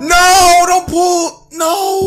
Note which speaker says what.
Speaker 1: No, don't pull. No.